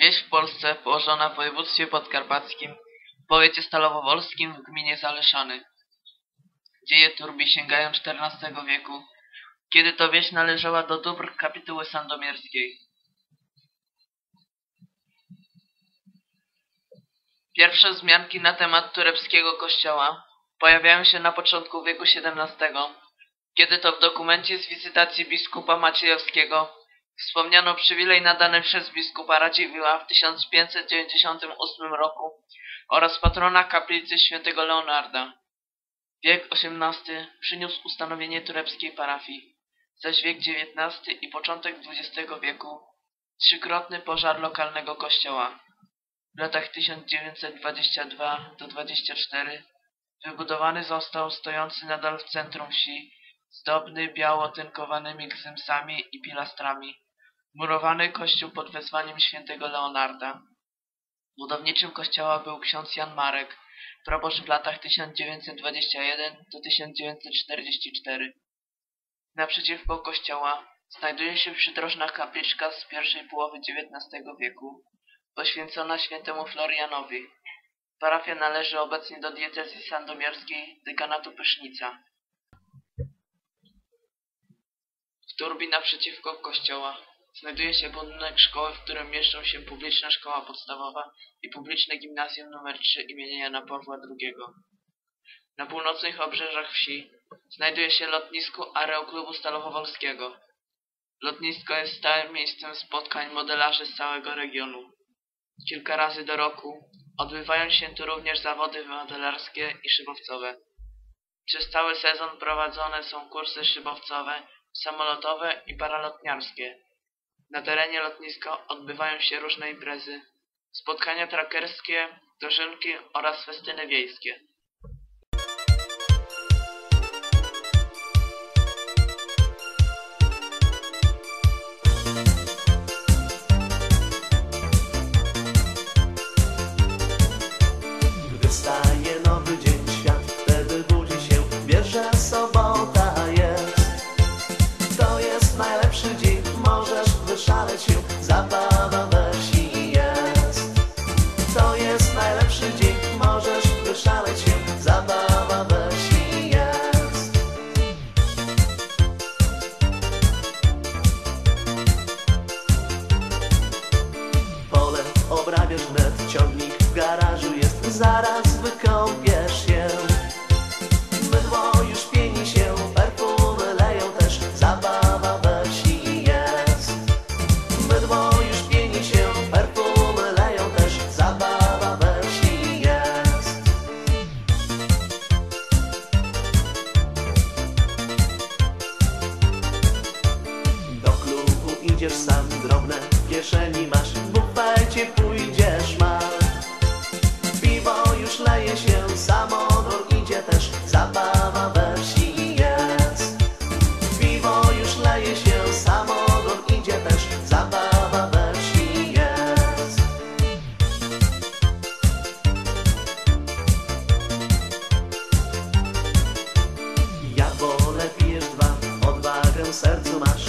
Wieś w Polsce położona w województwie podkarpackim, w powiecie stalowo-wolskim w gminie Zaleszany. Dzieje Turbii sięgają XIV wieku, kiedy to wieś należała do dóbr kapituły sandomierskiej. Pierwsze wzmianki na temat tureckiego kościoła pojawiają się na początku wieku XVII, kiedy to w dokumencie z wizytacji biskupa Maciejowskiego wspomniano przywilej nadany przez biskupa Radziwiła w 1598 roku oraz patrona kaplicy świętego Leonarda. Wiek XVIII przyniósł ustanowienie tureckiej parafii, zaś wiek XIX i początek XX wieku trzykrotny pożar lokalnego kościoła. W latach 1922 do 24 wybudowany został stojący nadal w centrum wsi zdobny biało tynkowanymi gzymsami i pilastrami murowany kościół pod wezwaniem świętego Leonarda. Budowniczym kościoła był ksiądz Jan Marek, proboszcz w latach 1921 do 1944. Naprzeciwko kościoła znajduje się przydrożna kapliczka z pierwszej połowy XIX wieku, poświęcona świętemu Florianowi. Parafia należy obecnie do diecezji sandomierskiej dekanatu Pysznica. W Turbi naprzeciwko kościoła znajduje się budynek szkoły, w którym mieszczą się publiczna szkoła podstawowa i publiczne gimnazjum nr 3 imienia Jana Pawła II. Na północnych obrzeżach wsi znajduje się lotnisko Aeroklubu Stalowo-Wolskiego. Lotnisko jest stałym miejscem spotkań modelarzy z całego regionu. Kilka razy do roku odbywają się tu również zawody modelarskie i szybowcowe. Przez cały sezon prowadzone są kursy szybowcowe, samolotowe i paralotniarskie. Na terenie lotniska odbywają się różne imprezy, spotkania trackerskie, dożynki oraz festyny wiejskie. Wyszaleć się, zabawa we wsi jest. To jest najlepszy dzień, możesz wyszaleć się, zabawa we wsi. Pole obrabiasz wnet, ciągnik w garażu jest, zaraz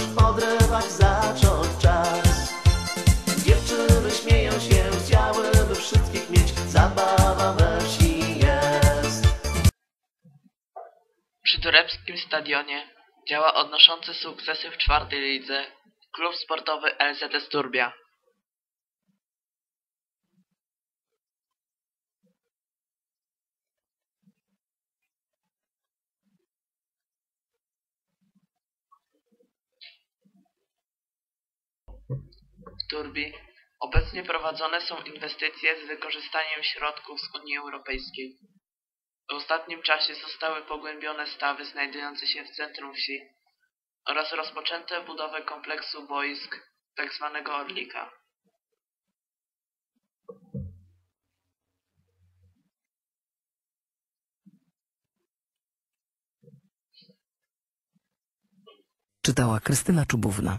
sercu masz, odrywać zacząć czas. Dziewczyny śmieją się, chciałyby wszystkich mieć, zabawa we wsi jest. Przy tureckim stadionie działa odnoszący sukcesy w czwartej lidze klub sportowy LZS Turbia. W Turbii obecnie prowadzone są inwestycje z wykorzystaniem środków z Unii Europejskiej. W ostatnim czasie zostały pogłębione stawy znajdujące się w centrum wsi oraz rozpoczęte budowę kompleksu boisk tzw. Orlika. Czytała Krystyna Czubówna.